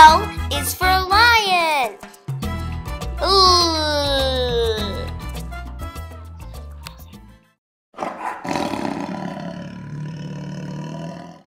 L is for lion.